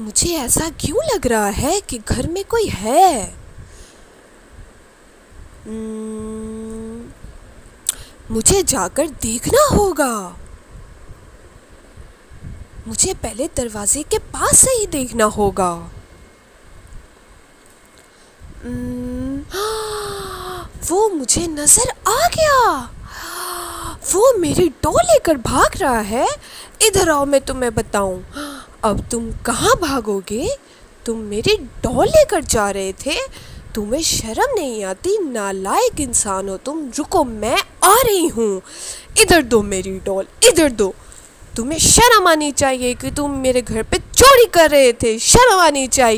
मुझे ऐसा क्यों लग रहा है कि घर में कोई है? मुझे जाकर देखना होगा। मुझे पहले दरवाजे के पास से ही देखना होगा। वो मुझे नज़र आ गया। वो मेरी डॉल लेकर भाग रहा है। इधर आओ, मैं तुम्हें बताऊँ। अब तुम कहाँ भागोगे? तुम मेरे डॉल लेकर जा रहे थे। तुम्हें शर्म नहीं आती? नालायक इंसान हो तुम। रुको, मैं आ रही हूँ। इधर दो मेरी डॉल, इधर दो। तुम्हें शर्म आनी चाहिए कि तुम मेरे घर पे चोरी कर रहे थे। शर्म आनी चाहिए।